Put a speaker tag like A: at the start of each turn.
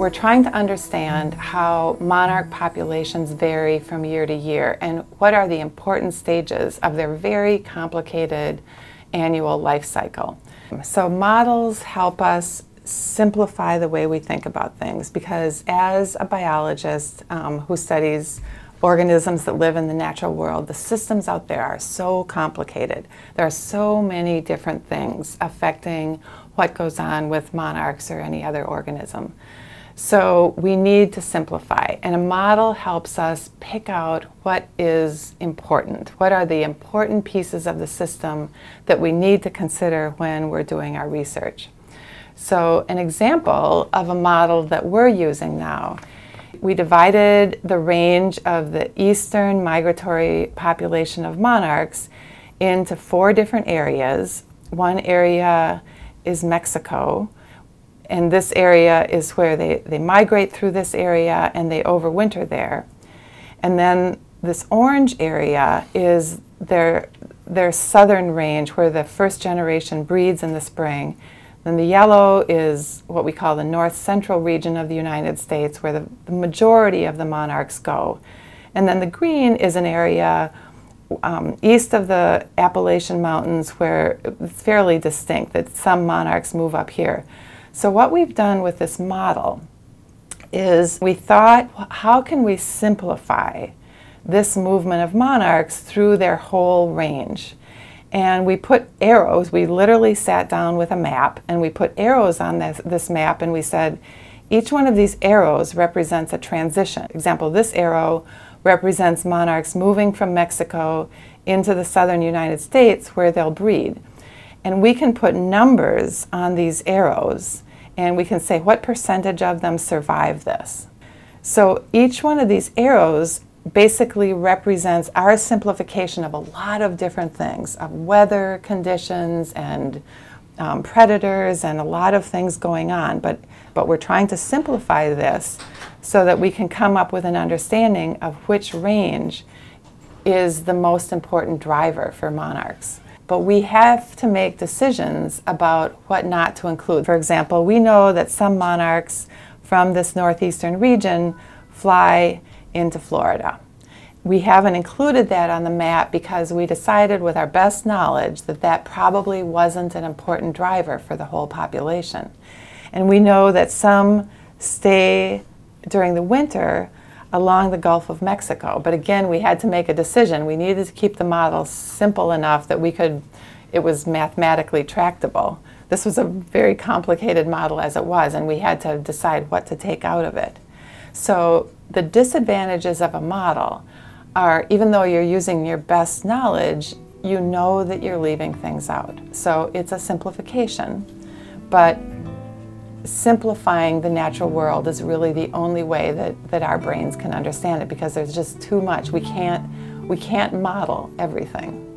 A: we're trying to understand how monarch populations vary from year to year and what are the important stages of their very complicated annual life cycle. So models help us simplify the way we think about things because as a biologist um, who studies organisms that live in the natural world, the systems out there are so complicated. There are so many different things affecting what goes on with monarchs or any other organism. So we need to simplify, and a model helps us pick out what is important. What are the important pieces of the system that we need to consider when we're doing our research? So an example of a model that we're using now, we divided the range of the eastern migratory population of monarchs into four different areas. One area is Mexico, and this area is where they, they migrate through this area and they overwinter there. And then this orange area is their, their southern range where the first generation breeds in the spring. Then the yellow is what we call the north central region of the United States where the, the majority of the monarchs go. And then the green is an area um, east of the Appalachian Mountains where it's fairly distinct that some monarchs move up here. So what we've done with this model is we thought, how can we simplify this movement of monarchs through their whole range? And we put arrows, we literally sat down with a map and we put arrows on this, this map and we said, each one of these arrows represents a transition. Example, this arrow represents monarchs moving from Mexico into the southern United States where they'll breed. And we can put numbers on these arrows and we can say what percentage of them survive this. So each one of these arrows basically represents our simplification of a lot of different things, of weather conditions and um, predators and a lot of things going on. But, but we're trying to simplify this so that we can come up with an understanding of which range is the most important driver for monarchs but we have to make decisions about what not to include. For example, we know that some monarchs from this northeastern region fly into Florida. We haven't included that on the map because we decided with our best knowledge that that probably wasn't an important driver for the whole population. And we know that some stay during the winter along the Gulf of Mexico. But again, we had to make a decision. We needed to keep the model simple enough that we could, it was mathematically tractable. This was a very complicated model as it was, and we had to decide what to take out of it. So the disadvantages of a model are, even though you're using your best knowledge, you know that you're leaving things out. So it's a simplification, but simplifying the natural world is really the only way that, that our brains can understand it because there's just too much. We can't, we can't model everything.